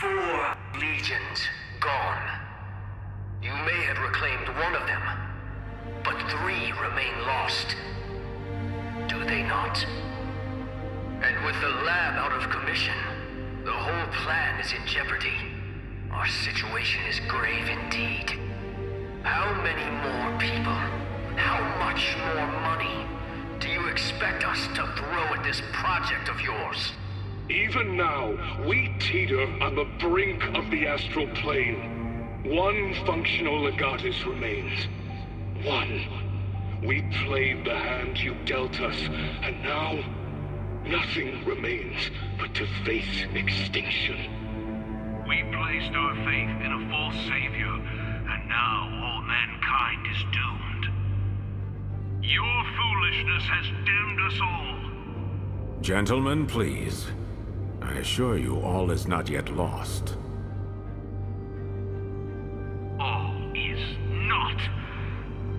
Four legions gone. You may have reclaimed one of them, but three remain lost. Do they not? And with the lab out of commission, the whole plan is in jeopardy. Our situation is grave indeed. How many more people, how much more money do you expect us to throw at this project of yours? Even now, we teeter on the brink of the astral plane. One functional legatus remains. One. We played the hand you dealt us, and now nothing remains but to face extinction. We placed our faith in a false savior, and now all mankind is doomed. Your foolishness has damned us all. Gentlemen, please. I assure you all is not yet lost. All is not.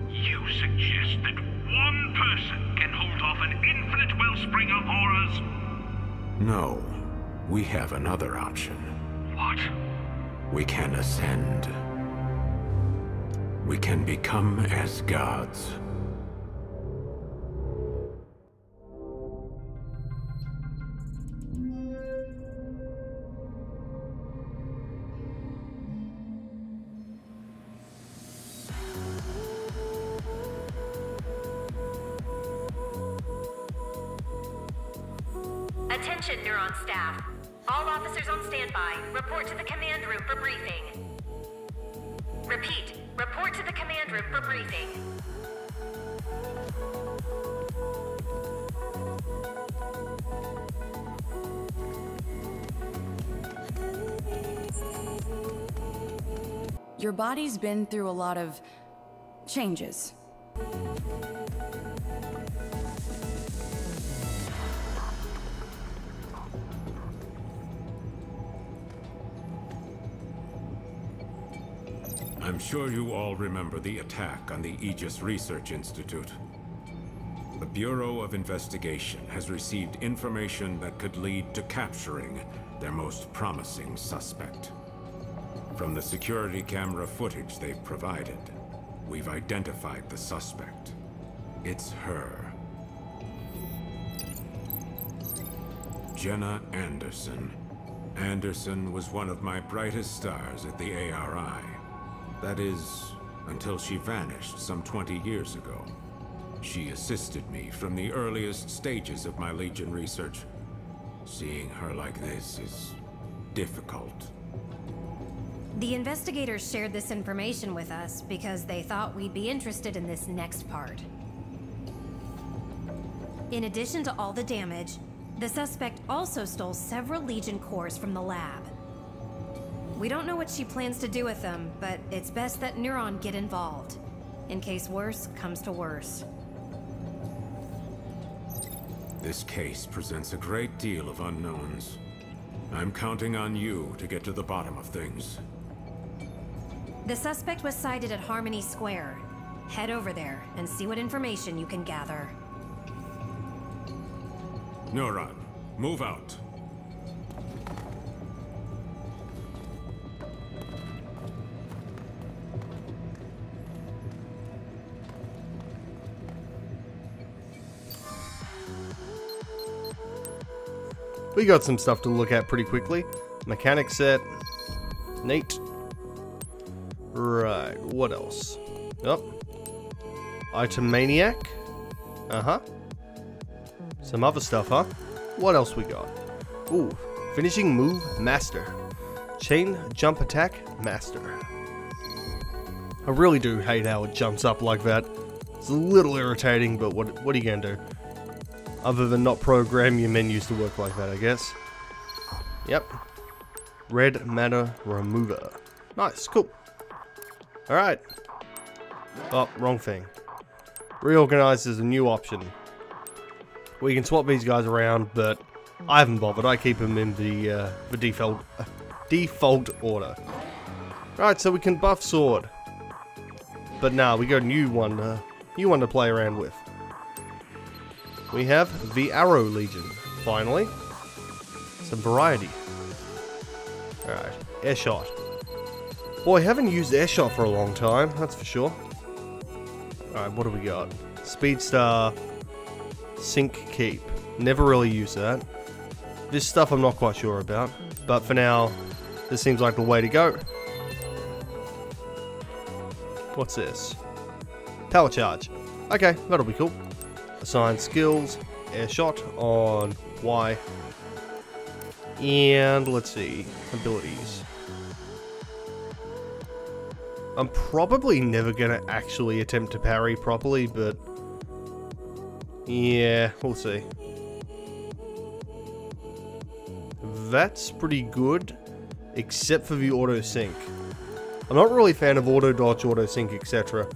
You suggest that one person can hold off an infinite wellspring of horrors? No. We have another option. What? We can ascend. We can become as gods. Been through a lot of changes. I'm sure you all remember the attack on the Aegis Research Institute. The Bureau of Investigation has received information that could lead to capturing their most promising suspect. From the security camera footage they've provided, we've identified the suspect. It's her. Jena Anderson. Anderson was one of my brightest stars at the ARI. That is, until she vanished some 20 years ago. She assisted me from the earliest stages of my Legion research. Seeing her like this is difficult. The investigators shared this information with us because they thought we'd be interested in this next part. In addition to all the damage, the suspect also stole several Legion cores from the lab. We don't know what she plans to do with them, but it's best that Neuron get involved, in case worse comes to worse. This case presents a great deal of unknowns. I'm counting on you to get to the bottom of things. The suspect was sighted at Harmony Square. Head over there and see what information you can gather. Neuron, move out. We got some stuff to look at pretty quickly. Mechanic set. Neat. Right, what else? Oh. Item Maniac. Uh-huh. Some other stuff, huh? What else we got? Ooh, Finishing Move Master. Chain Jump Attack Master. I really do hate how it jumps up like that. It's a little irritating, but what, what are you going to do? Other than not program your menus to work like that, I guess. Yep. Red Matter Remover. Nice, cool. Alright. Oh, wrong thing. Reorganize is a new option. We can swap these guys around, but I haven't bothered. I keep them in the, uh, the default, uh, default order. Alright, so we can buff sword. But now nah, we got a new one, uh, new one to play around with. We have the Arrow Legion, finally. Some variety. Alright, air shot. Boy, I haven't used airshot for a long time, that's for sure. Alright, what do we got? Speedstar, Sink Keep. Never really used that. This stuff I'm not quite sure about, but for now, this seems like the way to go. What's this? Power charge. Okay, that'll be cool. Assign skills, air shot on Y. And let's see, abilities. I'm probably never gonna actually attempt to parry properly, but yeah, we'll see. That's pretty good, except for the auto sync. I'm not really a fan of auto dodge, auto sync, etc.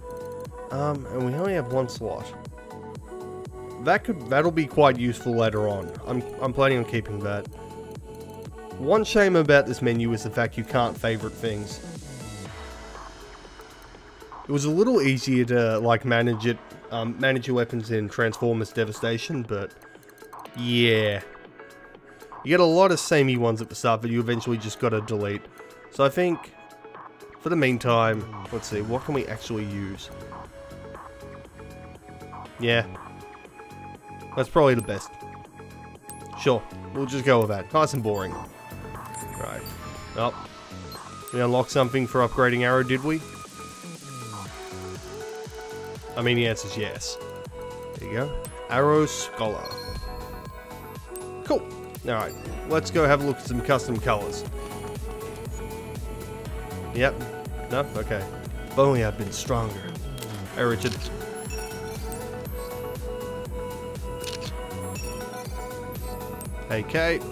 Um, and we only have one slot. That could that'll be quite useful later on. I'm I'm planning on keeping that. One shame about this menu is the fact you can't favorite things. It was a little easier to like manage it, um, manage your weapons in Transformers Devastation, but yeah. You get a lot of samey ones at the start that you eventually just gotta delete. So I think, for the meantime, let's see, what can we actually use? Yeah. That's probably the best. Sure, we'll just go with that. Nice and boring. Right. Oh. We unlocked something for upgrading Arrow, did we? I mean, the answer is yes. There you go. Arrow Scholar. Cool. Alright, let's go have a look at some custom colors. Yep. No? Okay. If only I'd been stronger. Hey, Richard. Hey, Kate.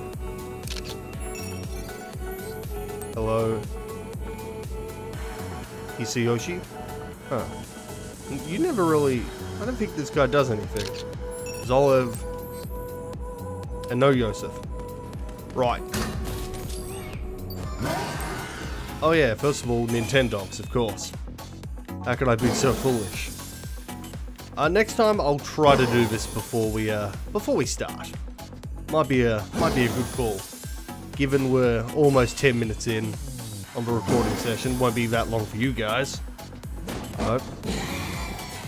Hello. Hisayoshi? Huh. You never really... I don't think this guy does anything. Zoliv. And no Yoseph. Right. Oh yeah, first of all, Nintendogs, of course. How could I be so foolish? Uh, next time I'll try to do this before we, uh, before we start. Might be a, might be a good call. Given we're almost 10 minutes in on the recording session, won't be that long for you guys.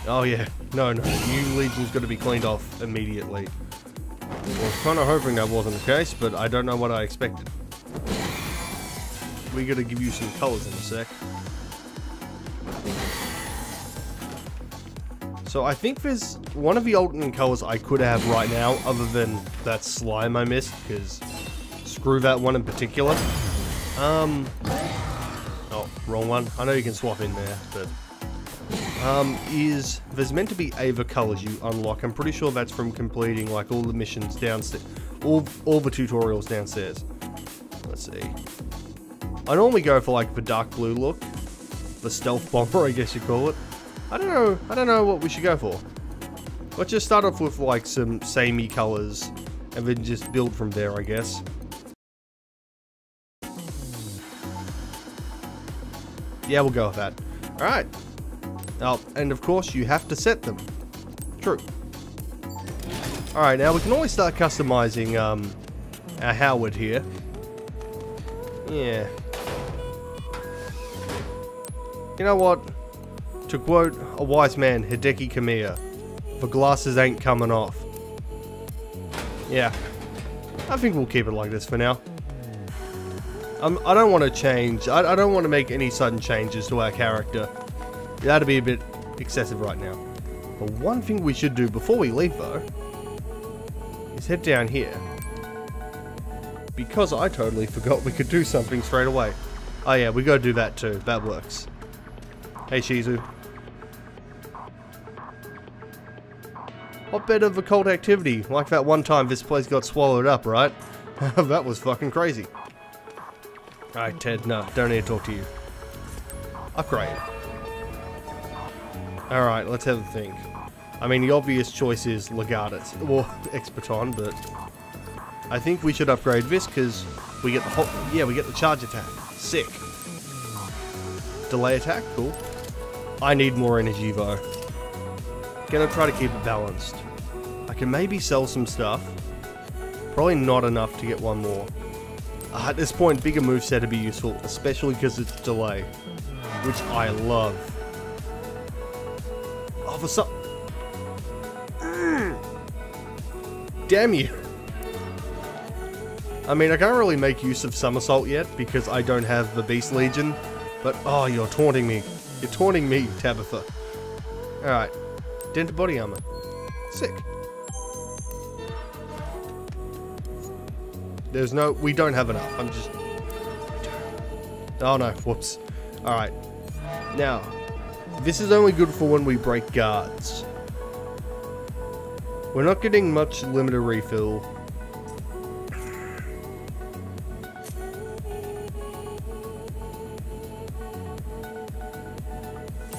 Oh yeah, no, no, New Legion's got to be cleaned off immediately. I was kind of hoping that wasn't the case, but I don't know what I expected. We gotta give you some colors in a sec. So I think there's one of the alternate colors I could have right now, other than that slime I missed, because screw that one in particular. Um, oh, wrong one. I know you can swap in there, but um, is there's meant to be Ava colors you unlock. I'm pretty sure that's from completing like all the missions downstairs, all all the tutorials downstairs. Let's see. I normally go for like the dark blue look, the stealth bomber, I guess you call it. I don't know. I don't know what we should go for. Let's just start off with like some samey colors, and then just build from there, I guess. Yeah, we'll go with that. All right. Oh, and of course you have to set them. True. Alright, now we can always start customizing um, our Howard here. Yeah. You know what? To quote a wise man, Hideki Kamiya, the glasses ain't coming off. Yeah. I think we'll keep it like this for now. Um, I don't want to change. I, I don't want to make any sudden changes to our character. That'd be a bit excessive right now. But one thing we should do before we leave though, is head down here. Because I totally forgot we could do something straight away. Oh yeah, we gotta do that too. That works. Hey Shizu. What bit of occult activity? Like that one time this place got swallowed up, right? that was fucking crazy. Alright, Ted, no, don't need to talk to you. Upgrade. Alright, let's have a think. I mean, the obvious choice is Legatus, or Experton, but I think we should upgrade this because we get the whole, yeah, we get the charge attack. Sick. Delay attack, cool. I need more energy though. Gonna try to keep it balanced. I can maybe sell some stuff. Probably not enough to get one more. Uh, at this point, bigger moveset would be useful, especially because it's delay, which I love. Oh, for some... Mm. Damn you. I mean, I can't really make use of Somersault yet because I don't have the Beast Legion, but oh, you're taunting me. You're taunting me, Tabitha. Alright. Dented body armor. Sick. There's no... We don't have enough. I'm just... Oh no, whoops. Alright. Now, this is only good for when we break guards. We're not getting much limiter refill.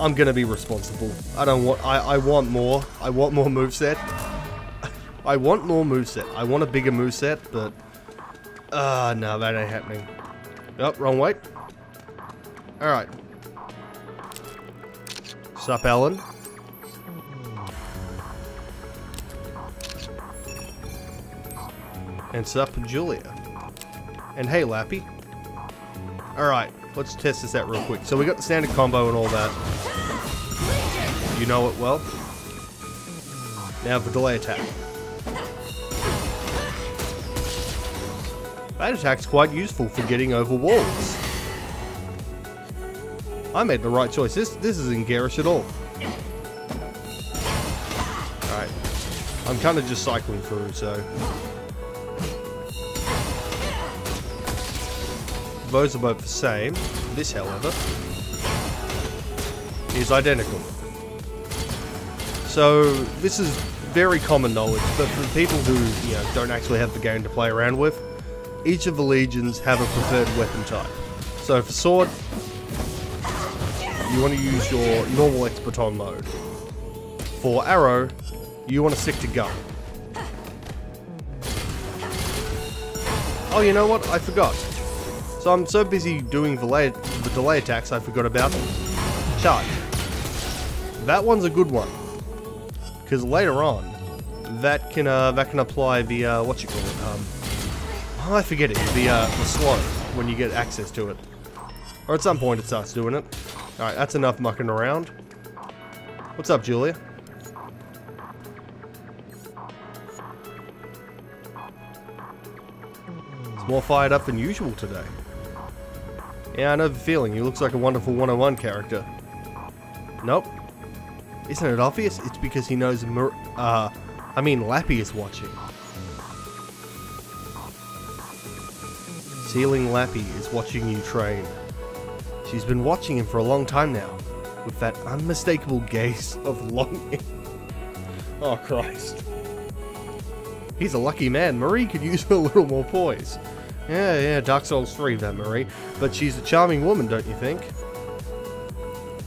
I'm gonna be responsible. I don't want. I I want more. I want more moveset. I want more moveset. I want a bigger moveset, but ah, uh, no, that ain't happening. Oh, wrong way. All right. Sup, Ellen? And sup, Julia? And hey, Lappy. Alright, let's test this out real quick. So we got the standard combo and all that. You know it well. Now for delay attack. That attack's quite useful for getting over walls. I made the right choice. This this isn't garish at all. Alright. I'm kind of just cycling through, so... Those are both the same. This, however, is identical. So, this is very common knowledge, but for people who you know, don't actually have the game to play around with, each of the legions have a preferred weapon type. So for sword, you want to use your normal X-Baton mode. For arrow, you want to stick to gun. Oh, you know what? I forgot. So I'm so busy doing the delay, the delay attacks, I forgot about charge. That one's a good one because later on, that can uh, that can apply the uh, what you call it. Um, oh, I forget it. The uh, the slow when you get access to it, or at some point it starts doing it. All right, that's enough mucking around. What's up, Julia? It's more fired up than usual today. Yeah, I know the feeling. He looks like a wonderful 101 character. Nope. Isn't it obvious? It's because he knows Mur uh, I mean Lappy is watching. Ceiling Lappy is watching you train. She's been watching him for a long time now, with that unmistakable gaze of longing. oh Christ. He's a lucky man. Marie could use a little more poise. Yeah, yeah, Dark Souls 3, that Marie. But she's a charming woman, don't you think?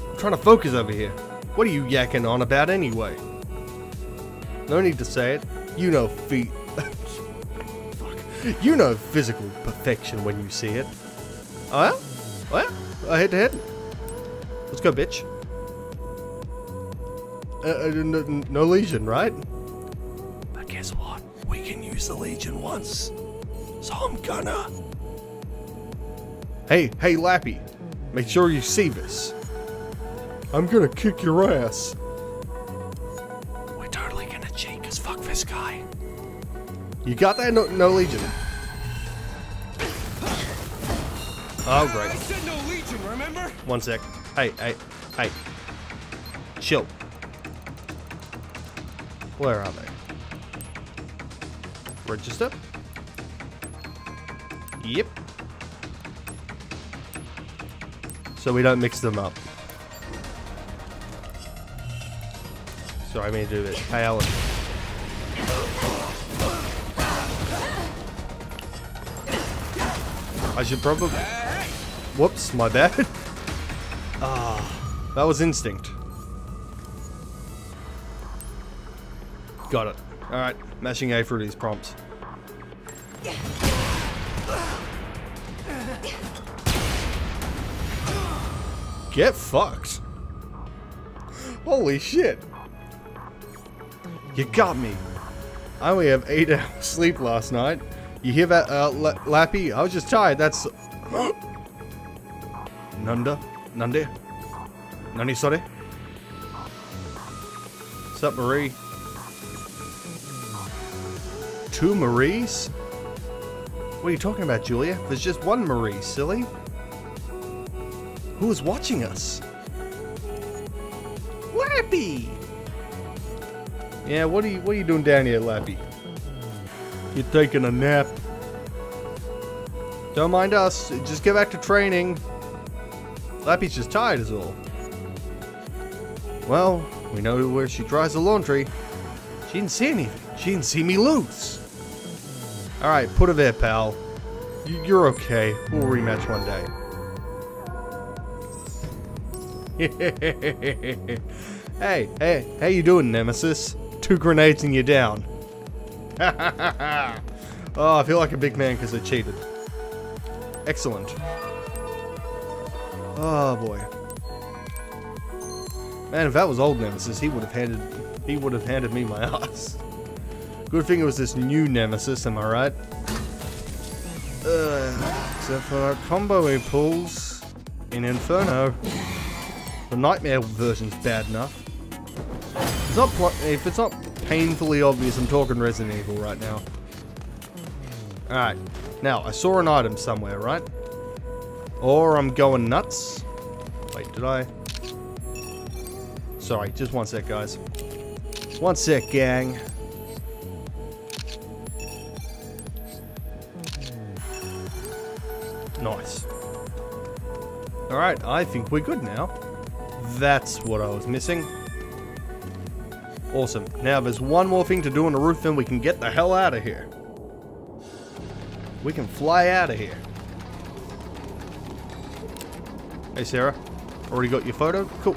I'm trying to focus over here. What are you yakking on about anyway? No need to say it. You know feet. Fuck. You know physical perfection when you see it. Oh yeah? Oh yeah? Head to head. Let's go, bitch. Uh, uh, no, no legion, right? But guess what? We can use the legion once. So I'm gonna. Hey, hey, Lappy. Make sure you see this. I'm gonna kick your ass. We're totally gonna cheat as fuck this guy. You got that? No, no Legion. Oh, great. No Legion, remember? One sec. Hey, hey, hey. Chill. Where are they? Register? Yep. So we don't mix them up. Sorry, I mean to do this. Hey, Alan. I should probably... Whoops, my bad. Ah, that was instinct. Got it. Alright, mashing A for these prompts. Get fucked. Holy shit. You got me. I only have 8 hours sleep last night. You hear that, uh, La Lappy? I was just tired, that's... Nanda? Nande? Nani sorry? What's up, Marie? Two Maries? What are you talking about, Julia? There's just one Marie, silly. Who is watching us? Lappy! Yeah, what are you what are you doing down here, Lappy? You're taking a nap. Don't mind us. Just get back to training. Lappy's just tired is all. Well, we know where she dries the laundry. She didn't see anything. She didn't see me lose. Alright, put her there, pal. You're okay. We'll rematch one day. hey, hey, how you doing, Nemesis? Two grenades and you're down. oh, I feel like a big man because I cheated. Excellent. Oh boy. Man, if that was old Nemesis, he would have handed he would have handed me my ass. Good thing it was this new Nemesis, am I right? Uh, except for that combo he pulls in Inferno. The Nightmare version's bad enough. It's not if it's not painfully obvious, I'm talking Resident Evil right now. Alright. Now, I saw an item somewhere, right? Or I'm going nuts. Wait, did I? Sorry, just one sec, guys. One sec, gang. Nice. Alright, I think we're good now. That's what I was missing. Awesome. Now there's one more thing to do on the roof, then we can get the hell out of here. We can fly out of here. Hey Sarah, already got your photo? Cool.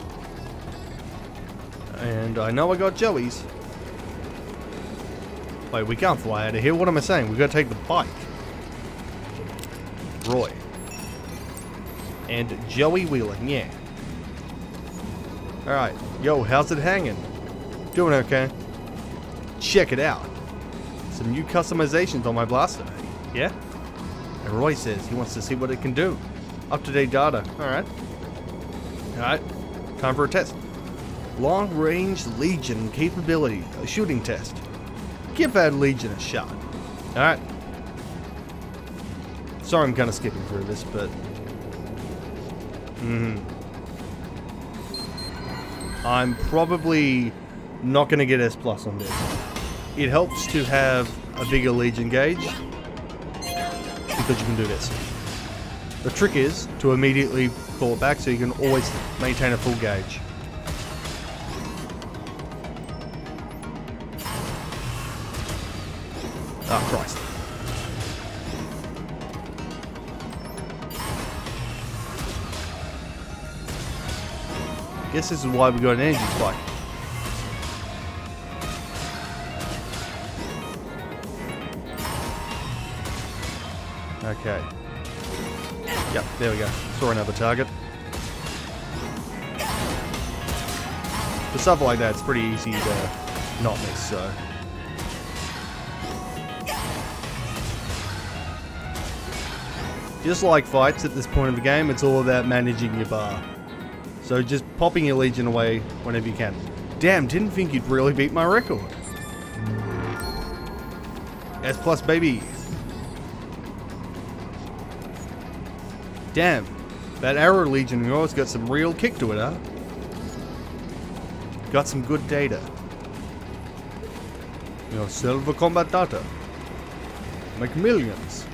And I know I got Joey's. Wait, we can't fly out of here. What am I saying? We gotta take the bike. Roy. And Joey Wheeler, yeah. Alright, yo, how's it hanging? Doing okay. Check it out. Some new customizations on my blaster, eh? yeah? And Roy says he wants to see what it can do. Up-to-date data, alright. Alright, time for a test. Long-range Legion capability, a shooting test. Give that Legion a shot. Alright. Sorry I'm kind of skipping through this, but... Mm hmm I'm probably not going to get S plus on this. It helps to have a bigger Legion gauge because you can do this. The trick is to immediately pull it back so you can always maintain a full gauge. Ah, Christ. Guess this is why we got an energy spike. There we go. Saw another target. For stuff like that, it's pretty easy to not miss, so... Just like fights at this point of the game, it's all about managing your bar. So just popping your Legion away whenever you can. Damn, didn't think you'd really beat my record. S plus baby. Damn, that Arrow Legion of yours got some real kick to it, huh? Got some good data. Your silver combat data. Make millions.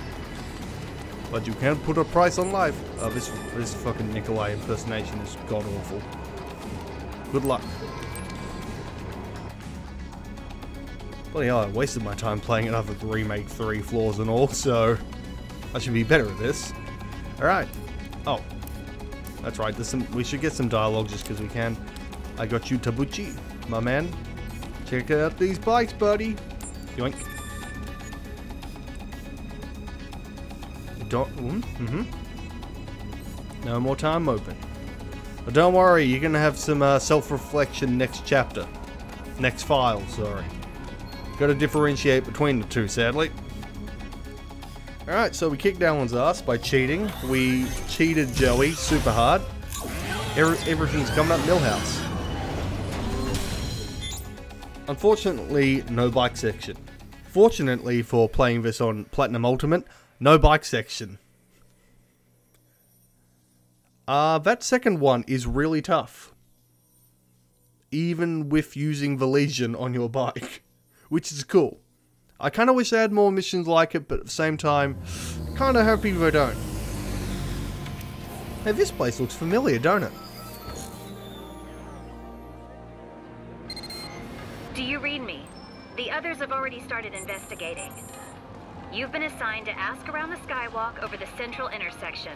But you can't put a price on life. Oh, this, this fucking Nikolai impersonation is god awful. Good luck. Bloody hell, I wasted my time playing another Remake 3 flaws and all, so I should be better at this. Alright. Oh. That's right, there's some, we should get some dialogue just because we can. I got you, Tabuchi, my man. Check out these bikes, buddy. Yoink. Don't, mm, mm-hmm. No more time open. But don't worry, you're gonna have some uh, self-reflection next chapter. Next file, sorry. Gotta differentiate between the two, sadly. Alright, so we kicked Alan's ass by cheating. We cheated Joey super hard. Every, everything's coming up Milhouse. Unfortunately, no bike section. Fortunately for playing this on Platinum Ultimate, no bike section. Uh, that second one is really tough. Even with using the Legion on your bike, which is cool. I kind of wish they had more missions like it, but at the same time, kind of happy they don't. Hey, this place looks familiar, don't it? Do you read me? The others have already started investigating. You've been assigned to ask around the skywalk over the central intersection.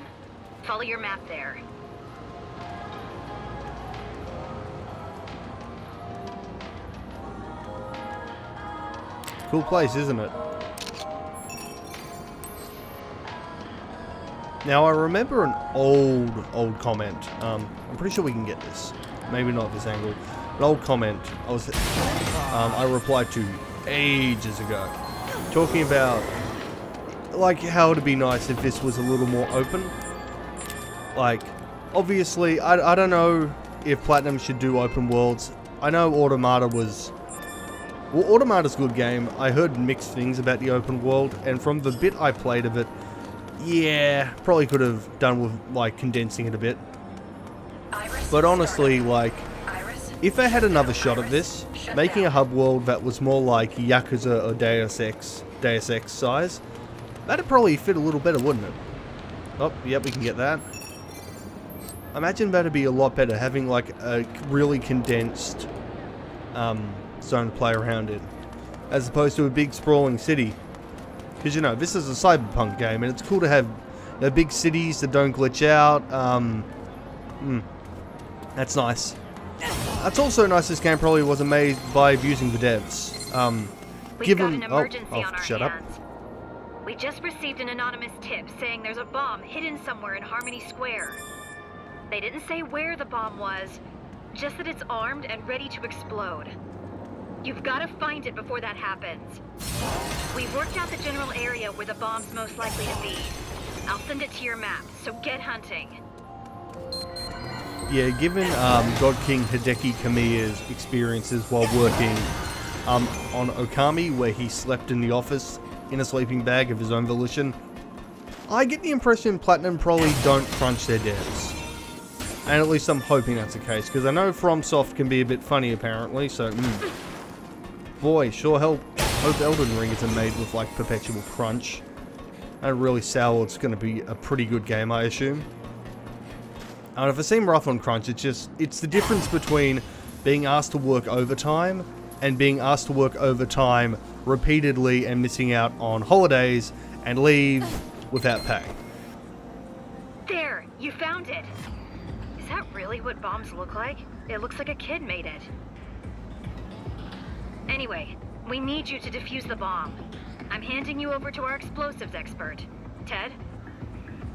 Follow your map there. Cool place, isn't it? Now, I remember an old, old comment. Um, I'm pretty sure we can get this. Maybe not this angle. An old comment I was, um, I replied to ages ago. Talking about, like, how it'd be nice if this was a little more open. Like, obviously, I, I don't know if Platinum should do open worlds. I know Automata was well, Automata's a good game. I heard mixed things about the open world, and from the bit I played of it, yeah, probably could have done with, like, condensing it a bit. But honestly, like, if they had another shot at this, making a hub world that was more like Yakuza or Deus Ex, Deus Ex size, that'd probably fit a little better, wouldn't it? Oh, yep, we can get that. Imagine that'd be a lot better, having like a really condensed um, zone to play around in, as opposed to a big sprawling city. Because you know, this is a cyberpunk game, and it's cool to have you know, big cities that don't glitch out. Um, mm, that's nice. That's also nice. This game probably wasn't made by abusing the devs. Um, We've given got an oh, emergency oh, on our shut up. We just received an anonymous tip saying there's a bomb hidden somewhere in Harmony Square. They didn't say where the bomb was, just that it's armed and ready to explode. You've got to find it before that happens. We've worked out the general area where the bomb's most likely to be. I'll send it to your map, so get hunting. Yeah, given um, God King Hideki Kamiya's experiences while working um, on Okami, where he slept in the office in a sleeping bag of his own volition, I get the impression Platinum probably don't crunch their devs. And at least I'm hoping that's the case, because I know FromSoft can be a bit funny apparently, so... Mm. Boy, sure help, hope Elden Ring isn't made with like perpetual crunch. And really sour, it's going to be a pretty good game, I assume. And if it seemed rough on crunch, it's just, it's the difference between being asked to work overtime and being asked to work overtime repeatedly and missing out on holidays and leave without pay. There, you found it. Is that really what bombs look like? It looks like a kid made it. Anyway, we need you to defuse the bomb. I'm handing you over to our explosives expert. Ted?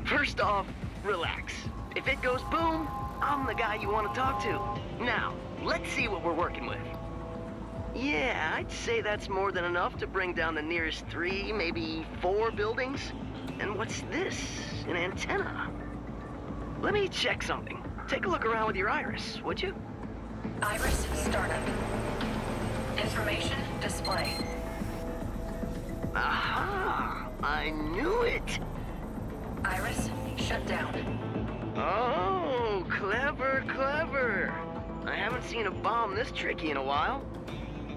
First off, relax. If it goes boom, I'm the guy you want to talk to. Now, let's see what we're working with. Yeah, I'd say that's more than enough to bring down the nearest three, maybe four buildings. And what's this? An antenna? Let me check something. Take a look around with your iris, would you? Iris startup. Information display. Aha! I knew it! Iris shut down. Oh, clever, clever. I haven't seen a bomb this tricky in a while.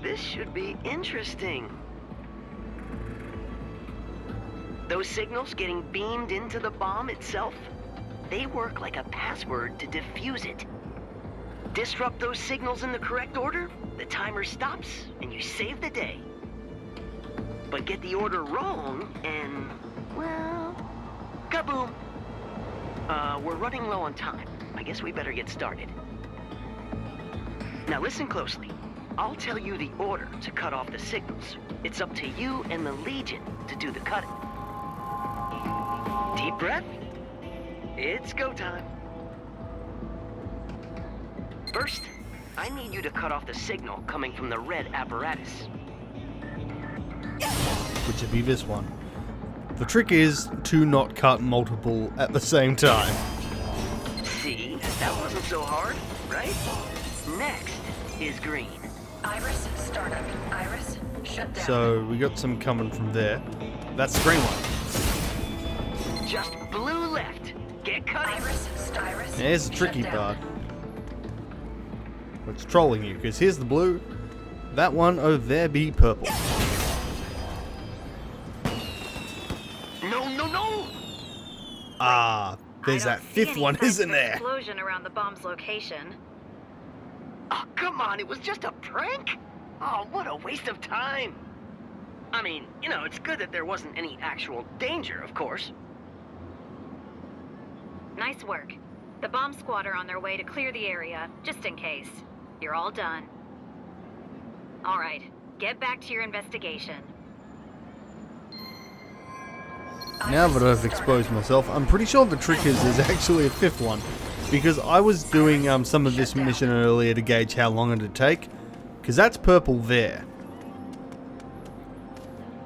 This should be interesting. Those signals getting beamed into the bomb itself, they work like a password to defuse it. Disrupt those signals in the correct order, the timer stops, and you save the day. But get the order wrong, and, well, kaboom. Uh, we're running low on time. I guess we better get started. Now listen closely. I'll tell you the order to cut off the signals. It's up to you and the Legion to do the cutting. Deep breath. It's go time. First, I need you to cut off the signal coming from the red apparatus. Which would be this one. The trick is to not cut multiple at the same time. See, that wasn't so hard, right? Next is green. Iris, startup. Iris, shut down. So we got some coming from there. That's the green one. Just blue left. Get cut. Iris, st- Iris. Here's the tricky shut down. part. It's trolling you, because here's the blue. That one over there be purple. No, no, no! Ah, there's that fifth one, isn't there? Explosion around the bomb's location. Oh, come on, it was just a prank? Oh, what a waste of time. I mean, you know, it's good that there wasn't any actual danger, of course. Nice work. The bomb squad are on their way to clear the area, just in case. You're all done. All right, get back to your investigation. Now that I've exposed myself, I'm pretty sure the trick is there's actually a fifth one. Because I was doing um, some of this mission earlier to gauge how long it'd take. Because that's purple there.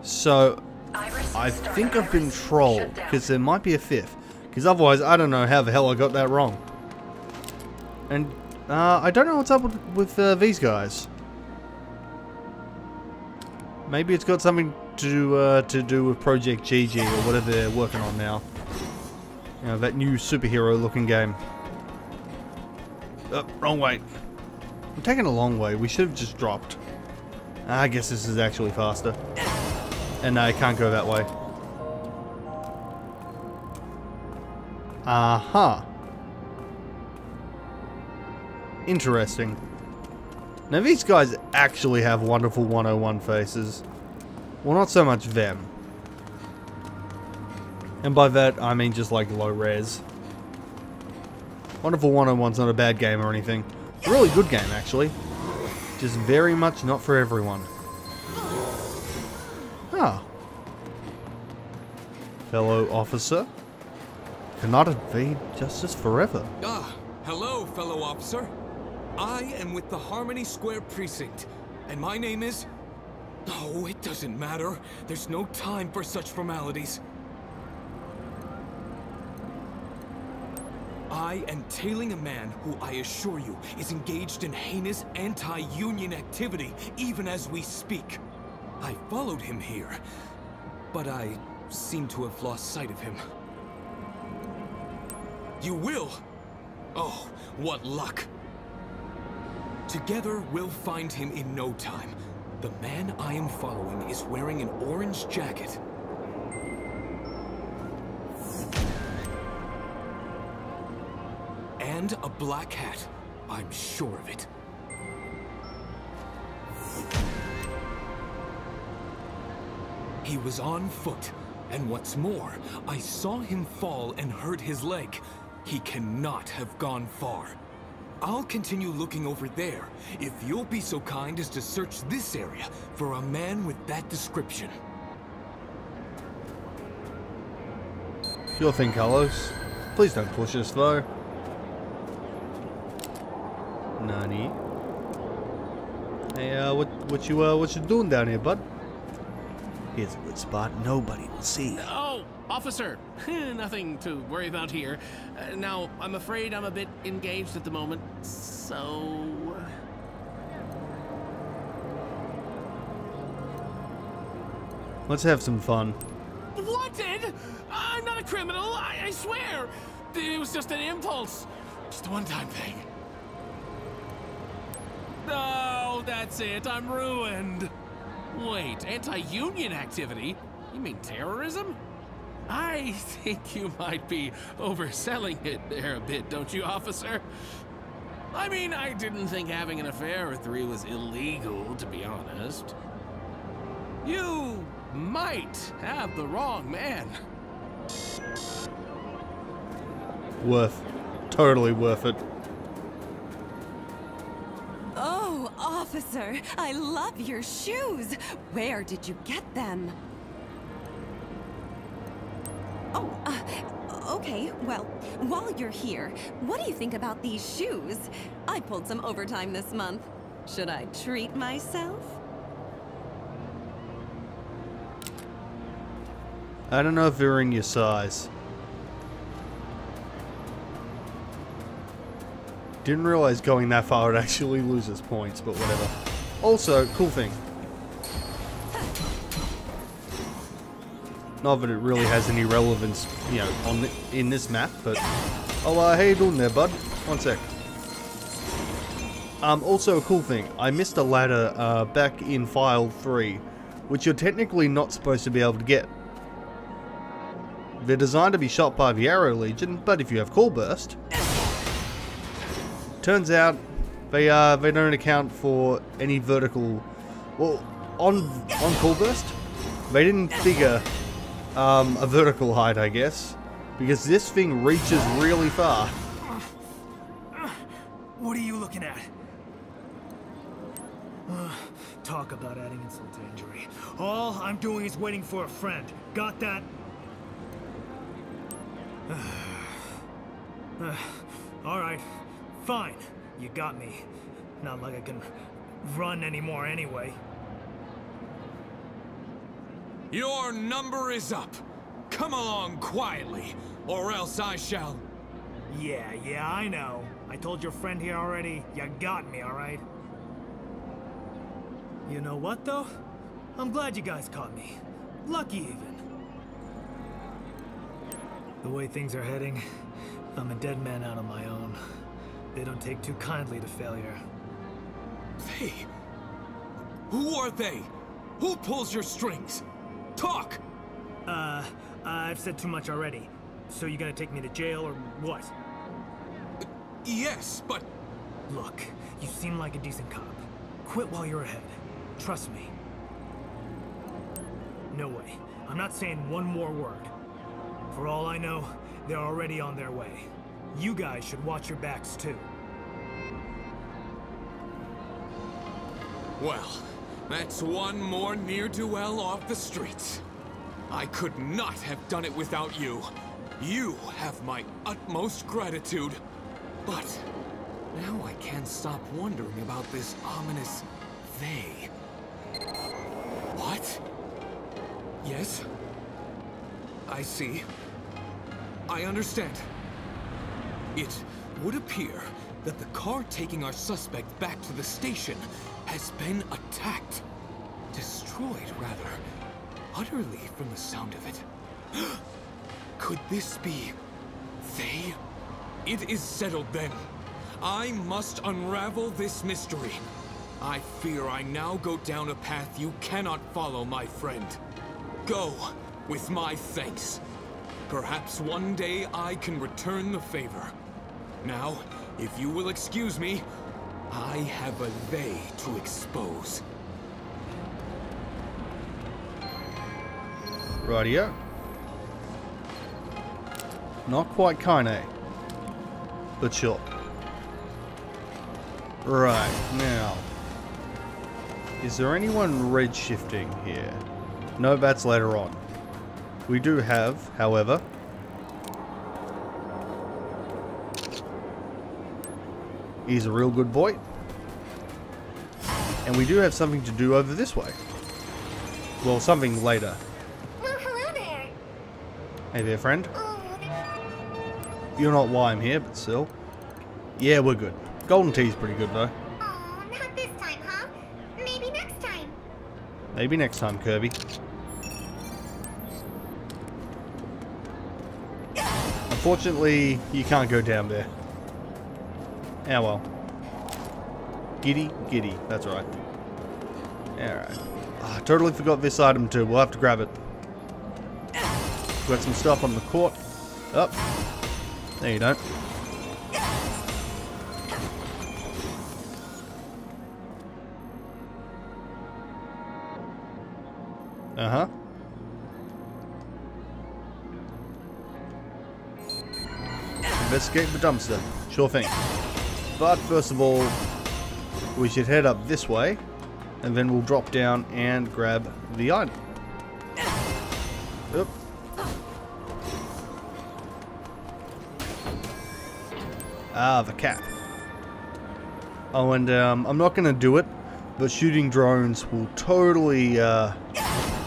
So, I think I've been trolled. Because there might be a fifth. Because otherwise, I don't know how the hell I got that wrong. And uh, I don't know what's up with, with uh, these guys. Maybe it's got something to uh, to do with Project GG or whatever they're working on now. You know, that new superhero-looking game. Oh, wrong way. I'm taking a long way. We should have just dropped. I guess this is actually faster. And I can't go that way. Uh-huh. Interesting. Now these guys actually have wonderful 101 faces. Well, not so much them. And by that, I mean just like low res. Wonderful 101's not a bad game or anything. Really good game, actually. Just very much not for everyone. Ah. Fellow officer. Cannot evade justice forever. Ah, hello, fellow officer. I am with the Harmony Square Precinct, and my name is... Oh, it doesn't matter. There's no time for such formalities. I am tailing a man who I assure you is engaged in heinous anti-union activity even as we speak. I followed him here, but I seem to have lost sight of him. You will? Oh, what luck. Together, we'll find him in no time. The man I am following is wearing an orange jacket. And a black hat. I'm sure of it. He was on foot, and what's more, I saw him fall and hurt his leg. He cannot have gone far. I'll continue looking over there, if you'll be so kind as to search this area for a man with that description. Sure thing, Carlos. Please don't push us, though. Nani? Hey, uh, what, what you, uh, what you doing down here, bud? Here's a good spot nobody will see. Oh, officer. Nothing to worry about here. Uh, now, I'm afraid I'm a bit engaged at the moment, so... Let's have some fun. What, Ed? I'm not a criminal, I, I swear! It was just an impulse. Just a one-time thing. No, that's it. I'm ruined. Wait, anti-union activity? You mean terrorism? I think you might be overselling it there a bit, don't you, officer? I mean, I didn't think having an affair with three was illegal, to be honest. You might have the wrong man. Worth. Totally worth it. Oh, officer, I love your shoes. Where did you get them? Okay. Well, while you're here, what do you think about these shoes? I pulled some overtime this month. Should I treat myself? I don't know if they're in your size. Didn't realize going that far would actually loses points, but whatever. Also, cool thing. Not that it really has any relevance, you know, on the, in this map, but... Oh, uh, how you doing there, bud? One sec. Um, also a cool thing, I missed a ladder uh, back in File 3, which you're technically not supposed to be able to get. They're designed to be shot by the Arrow Legion, but if you have Call Burst, turns out they uh, they don't account for any vertical. Well, on on Call Burst, they didn't figure um, a vertical height, I guess, because this thing reaches really far. What are you looking at? Uh, talk about adding insult to injury. All I'm doing is waiting for a friend. Got that? Uh, Alright, fine. You got me. Not like I can run anymore anyway. Your number is up. Come along quietly, or else I shall... Yeah, yeah, I know. I told your friend here already, you got me, alright? You know what, though? I'm glad you guys caught me. Lucky, even. The way things are heading, I'm a dead man out on my own. They don't take too kindly to failure. They? Who are they? Who pulls your strings? Talk! Uh, I've said too much already. So you gonna take me to jail or what? Yes, but... Look, you seem like a decent cop. Quit while you're ahead. Trust me. No way. I'm not saying one more word. For all I know, they're already on their way. You guys should watch your backs too. Well, that's one more near-do-well off the streets. I could not have done it without you. You have my utmost gratitude. But now I can't stop wondering about this ominous they. What? Yes? I see. I understand. It would appear that the car taking our suspect back to the station has been attacked. Destroyed, rather. Utterly from the sound of it. Could this be... they? It is settled then. I must unravel this mystery. I fear I now go down a path you cannot follow, my friend. Go, with my thanks. Perhaps one day I can return the favor. Now, if you will excuse me, I have a they to expose. Rightio. Not quite Kine. Eh? But sure. Right, now. Is there anyone red shifting here? No, that's later on. We do have, however, He's a real good boy. And we do have something to do over this way. Well, something later. Well, hello there. Hey there, friend. Oh, You're not why I'm here, but still. Yeah, we're good. Golden tea's pretty good, though. oh, not this time, huh? Maybe next time. Maybe next time, Kirby. Unfortunately, you can't go down there. Yeah, well. Giddy, giddy. That's right. Alright. Ah, I totally forgot this item too. We'll have to grab it. Got some stuff on the court. Up. Oh. There you don't. Uh-huh. Investigate the dumpster. Sure thing. But first of all, we should head up this way, and then we'll drop down and grab the item. Oop. Ah, the cap. Oh, and um, I'm not going to do it, but shooting drones will totally, uh,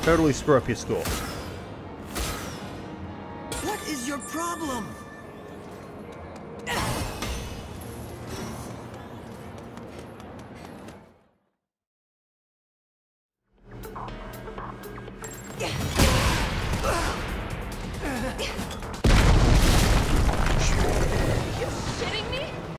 totally screw up your score.